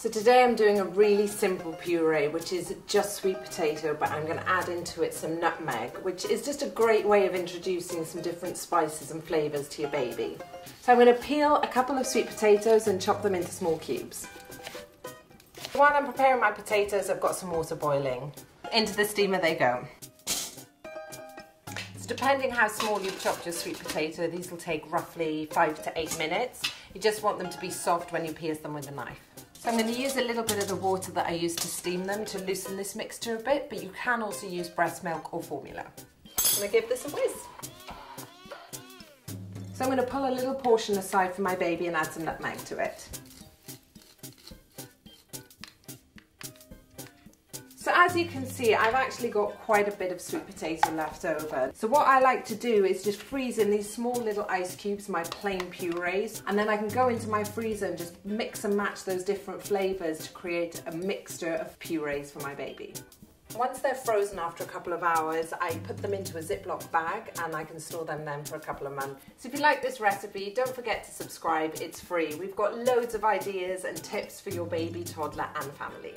So today I'm doing a really simple puree, which is just sweet potato, but I'm gonna add into it some nutmeg, which is just a great way of introducing some different spices and flavors to your baby. So I'm gonna peel a couple of sweet potatoes and chop them into small cubes. While I'm preparing my potatoes, I've got some water boiling. Into the steamer they go. So depending how small you've chopped your sweet potato, these will take roughly five to eight minutes. You just want them to be soft when you pierce them with a knife. So I'm going to use a little bit of the water that I used to steam them to loosen this mixture a bit, but you can also use breast milk or formula. I'm going to give this a whiz. So I'm going to pull a little portion aside for my baby and add some nutmeg to it. So as you can see, I've actually got quite a bit of sweet potato left over. So what I like to do is just freeze in these small little ice cubes, my plain purees, and then I can go into my freezer and just mix and match those different flavors to create a mixture of purees for my baby. Once they're frozen after a couple of hours, I put them into a Ziploc bag and I can store them then for a couple of months. So if you like this recipe, don't forget to subscribe, it's free. We've got loads of ideas and tips for your baby, toddler and family.